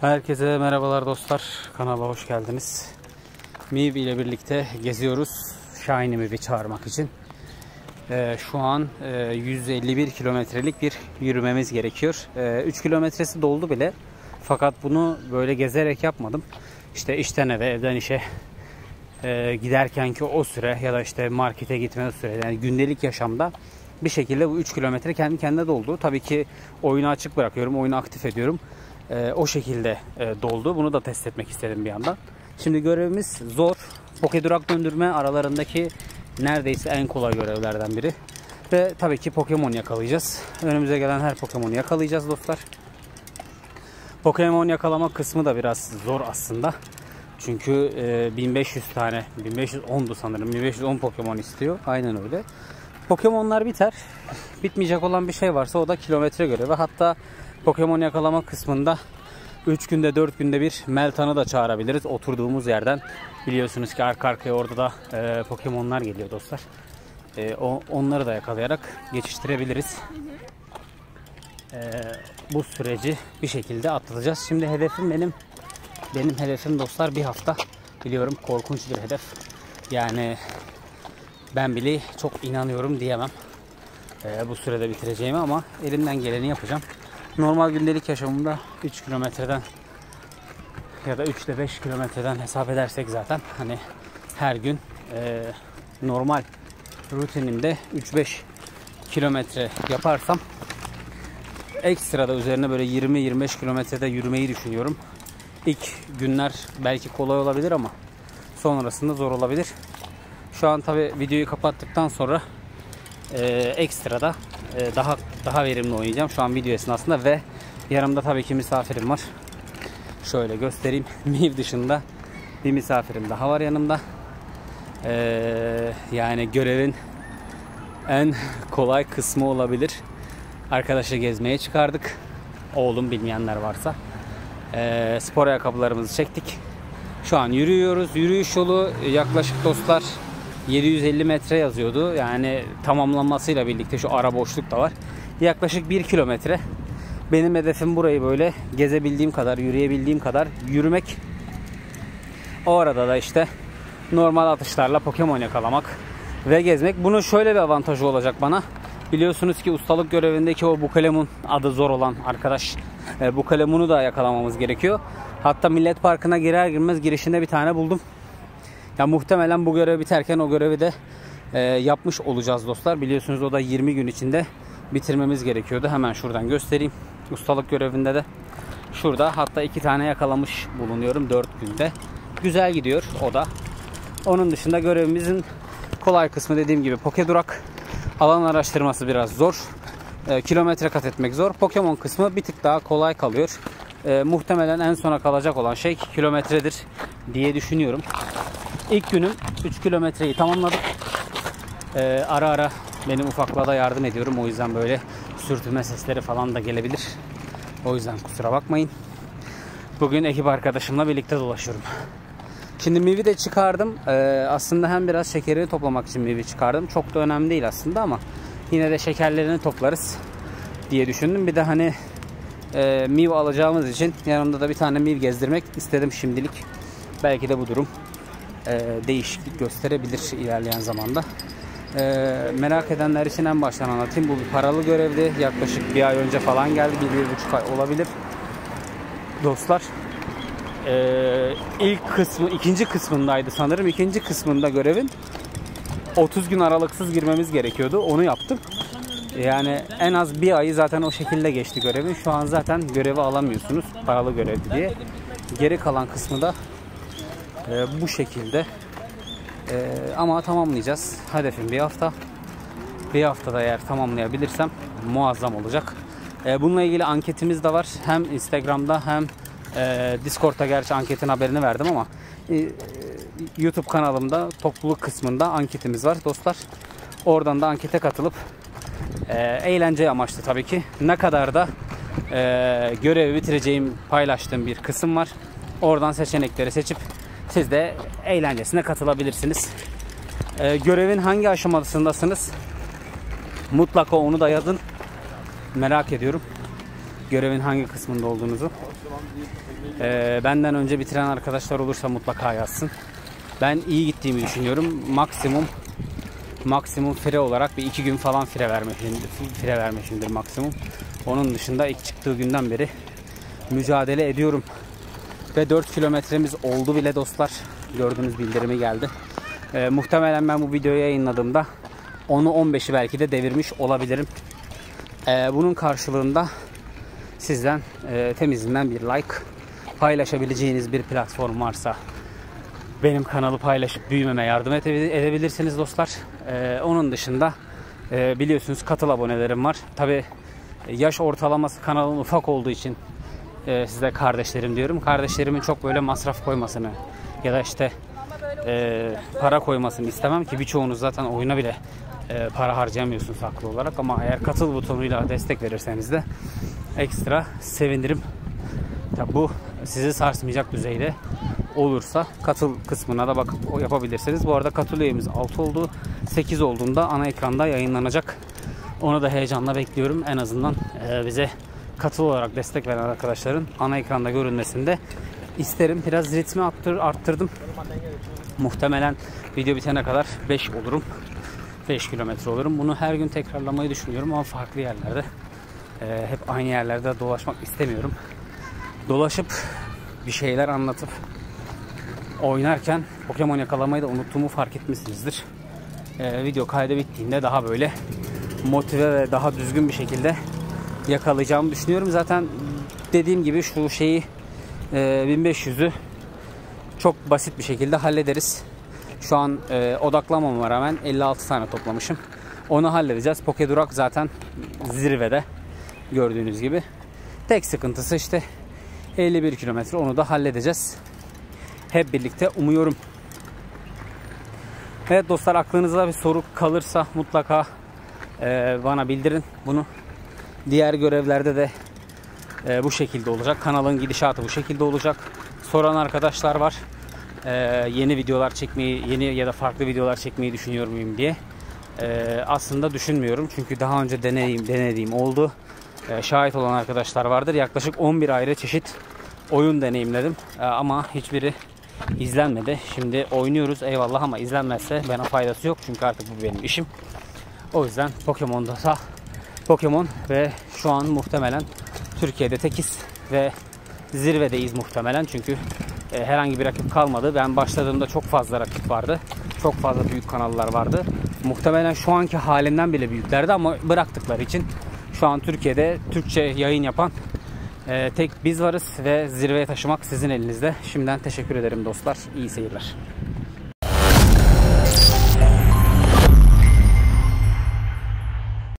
Herkese merhabalar dostlar. Kanala hoş geldiniz. Miv ile birlikte geziyoruz. Shine'imi çağırmak için. Ee, şu an e, 151 kilometrelik bir yürümemiz gerekiyor. Ee, 3 kilometresi doldu bile. Fakat bunu böyle gezerek yapmadım. İşte işten eve, evden işe e, giderken ki o süre ya da işte markete gitme süre yani gündelik yaşamda bir şekilde bu 3 kilometre kendi kendine doldu. Tabii ki oyunu açık bırakıyorum, oyunu aktif ediyorum. E, o şekilde e, doldu. Bunu da test etmek istedim bir yandan. Şimdi görevimiz zor. Pokedurak döndürme aralarındaki neredeyse en kolay görevlerden biri. Ve tabii ki Pokemon yakalayacağız. Önümüze gelen her Pokemon'u yakalayacağız dostlar. Pokemon yakalama kısmı da biraz zor aslında. Çünkü e, 1500 tane, 1510'du sanırım. 1510 Pokemon istiyor. Aynen öyle. Pokemonlar biter. Bitmeyecek olan bir şey varsa o da kilometre görevi. Hatta Pokemon yakalama kısmında 3 günde 4 günde bir Meltan'ı da çağırabiliriz oturduğumuz yerden. Biliyorsunuz ki arka arkaya orada da e, Pokemon'lar geliyor dostlar. E, o, onları da yakalayarak geçiştirebiliriz. E, bu süreci bir şekilde atlatacağız. Şimdi hedefim benim benim hedefim dostlar bir hafta. Biliyorum korkunç bir hedef. Yani ben bile çok inanıyorum diyemem. E, bu sürede bitireceğimi ama elimden geleni yapacağım. Normal gündelik yaşamımda 3 kilometreden ya da 3 ile 5 kilometreden hesap edersek zaten hani her gün e, normal rutinimde 3-5 kilometre yaparsam ekstra da üzerine böyle 20-25 kilometrede yürümeyi düşünüyorum. İlk günler belki kolay olabilir ama sonrasında zor olabilir. Şu an tabi videoyu kapattıktan sonra e, ekstra da e, daha daha verimli oynayacağım şu an video esnasında ve yanımda tabii ki misafirim var. Şöyle göstereyim. Miv dışında bir misafirim daha var yanımda. Ee, yani görevin en kolay kısmı olabilir. Arkadaşla gezmeye çıkardık. Oğlum bilmeyenler varsa. Ee, spor ayakkabılarımızı çektik. Şu an yürüyoruz. Yürüyüş yolu yaklaşık dostlar 750 metre yazıyordu. Yani tamamlanmasıyla birlikte şu ara boşluk da var. Yaklaşık 1 kilometre. Benim hedefim burayı böyle gezebildiğim kadar, yürüyebildiğim kadar yürümek. O arada da işte normal atışlarla Pokemon yakalamak ve gezmek. Bunun şöyle bir avantajı olacak bana. Biliyorsunuz ki ustalık görevindeki o Bukalemun adı zor olan arkadaş e, Bukalemun'u da yakalamamız gerekiyor. Hatta Millet Parkı'na girer girmez girişinde bir tane buldum. Ya muhtemelen bu görev biterken o görevi de e, yapmış olacağız dostlar. Biliyorsunuz o da 20 gün içinde bitirmemiz gerekiyordu. Hemen şuradan göstereyim. Ustalık görevinde de şurada hatta iki tane yakalamış bulunuyorum 4 günde. Güzel gidiyor o da. Onun dışında görevimizin kolay kısmı dediğim gibi Pokedurak. Alan araştırması biraz zor. E, kilometre kat etmek zor. Pokemon kısmı bir tık daha kolay kalıyor. E, muhtemelen en sona kalacak olan şey kilometredir diye düşünüyorum. İlk günüm 3 kilometreyi tamamladık. Ee, ara ara benim ufaklığa da yardım ediyorum. O yüzden böyle sürtünme sesleri falan da gelebilir. O yüzden kusura bakmayın. Bugün ekip arkadaşımla birlikte dolaşıyorum. Şimdi Mivi de çıkardım. Ee, aslında hem biraz şekerini toplamak için Mivi çıkardım. Çok da önemli değil aslında ama yine de şekerlerini toplarız diye düşündüm. Bir de hani e, Miv alacağımız için yanımda da bir tane Miv gezdirmek istedim şimdilik. Belki de bu durum e, değişiklik gösterebilir ilerleyen zamanda. E, merak edenler için en baştan anlatayım. Bu bir paralı görevdi. Yaklaşık bir ay önce falan geldi. Bir, bir buçuk ay olabilir. Dostlar e, ilk kısmı, ikinci kısmındaydı sanırım. İkinci kısmında görevin 30 gün aralıksız girmemiz gerekiyordu. Onu yaptık. Yani en az bir ayı zaten o şekilde geçti görevin. Şu an zaten görevi alamıyorsunuz. Paralı görev diye. Geri kalan kısmı da e, bu şekilde. E, ama tamamlayacağız. Hedefim bir hafta. Bir haftada eğer tamamlayabilirsem muazzam olacak. E, bununla ilgili anketimiz de var. Hem Instagram'da hem e, Discord'da gerçi anketin haberini verdim ama e, YouTube kanalımda topluluk kısmında anketimiz var dostlar. Oradan da ankete katılıp e, eğlence amaçlı tabii ki. Ne kadar da e, görevi bitireceğim paylaştığım bir kısım var. Oradan seçenekleri seçip siz de eğlencesine katılabilirsiniz. Ee, görevin hangi aşamasındasınız? Mutlaka onu da yazın. Merak ediyorum. görevin hangi kısmında olduğunuzu. Ee, benden önce bitiren arkadaşlar olursa mutlaka yazsın. Ben iyi gittiğimi düşünüyorum. Maksimum maksimum fire olarak bir iki gün falan fire vermişimdir, fire vermişimdir maksimum. Onun dışında ilk çıktığı günden beri mücadele ediyorum. Ve 4 kilometremiz oldu bile dostlar. Gördüğünüz bildirimi geldi. Ee, muhtemelen ben bu videoyu yayınladığımda onu 15'i belki de devirmiş olabilirim. Ee, bunun karşılığında sizden e, temizinden bir like paylaşabileceğiniz bir platform varsa benim kanalı paylaşıp büyümeme yardım edebilirsiniz dostlar. Ee, onun dışında e, biliyorsunuz katıl abonelerim var. Tabi yaş ortalaması kanalın ufak olduğu için e, size kardeşlerim diyorum. Kardeşlerimin çok böyle masraf koymasını ya da işte e, para koymasını istemem ki birçoğunuz zaten oyuna bile e, para harcayamıyorsunuz haklı olarak ama eğer katıl butonuyla destek verirseniz de ekstra sevinirim. Tabi bu sizi sarsmayacak düzeyde olursa katıl kısmına da bakıp yapabilirsiniz. Bu arada katıl üyemiz 6 oldu. 8 olduğunda ana ekranda yayınlanacak. Onu da heyecanla bekliyorum. En azından e, bize katıl olarak destek veren arkadaşların ana ekranda görünmesinde isterim. Biraz ritmi arttır, arttırdım. Muhtemelen video bitene kadar 5 olurum. 5 kilometre olurum. Bunu her gün tekrarlamayı düşünüyorum ama farklı yerlerde. E, hep aynı yerlerde dolaşmak istemiyorum. Dolaşıp bir şeyler anlatıp oynarken Pokemon yakalamayı da unuttuğumu fark etmişsinizdir. Ee, video kaydı bittiğinde daha böyle motive ve daha düzgün bir şekilde yakalayacağımı düşünüyorum. Zaten dediğim gibi şu şeyi e, 1500'ü çok basit bir şekilde hallederiz. Şu an e, odaklamama rağmen 56 tane toplamışım. Onu halledeceğiz. Pokedurak zaten zirvede gördüğünüz gibi. Tek sıkıntısı işte 51 kilometre onu da halledeceğiz. Hep birlikte umuyorum. Evet dostlar aklınızda bir soru kalırsa mutlaka e, bana bildirin bunu. Diğer görevlerde de e, bu şekilde olacak. Kanalın gidişatı bu şekilde olacak. Soran arkadaşlar var. E, yeni videolar çekmeyi, yeni ya da farklı videolar çekmeyi düşünüyor muyum diye. E, aslında düşünmüyorum. Çünkü daha önce deneyim, denediğim oldu. E, şahit olan arkadaşlar vardır. Yaklaşık 11 ayrı çeşit oyun deneyimledim. E, ama hiçbiri izlenmedi. Şimdi oynuyoruz eyvallah ama izlenmezse bana faydası yok. Çünkü artık bu benim işim. O yüzden Pokemon'da da Pokemon ve şu an muhtemelen Türkiye'de tekiz ve zirvedeyiz muhtemelen. Çünkü e, herhangi bir rakip kalmadı. Ben başladığımda çok fazla rakip vardı. Çok fazla büyük kanallar vardı. Muhtemelen şu anki halinden bile büyüklerdi ama bıraktıkları için şu an Türkiye'de Türkçe yayın yapan e, tek biz varız ve zirveye taşımak sizin elinizde. Şimdiden teşekkür ederim dostlar. İyi seyirler.